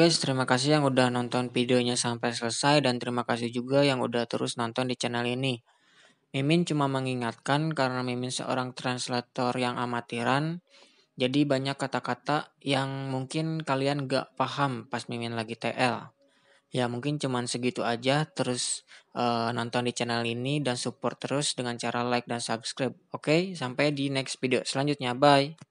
guys, terima kasih yang udah nonton videonya sampai selesai dan terima kasih juga yang udah terus nonton di channel ini. Mimin cuma mengingatkan karena Mimin seorang translator yang amatiran, jadi banyak kata-kata yang mungkin kalian gak paham pas Mimin lagi TL. Ya mungkin cuman segitu aja, terus uh, nonton di channel ini dan support terus dengan cara like dan subscribe. Oke, sampai di next video selanjutnya. Bye.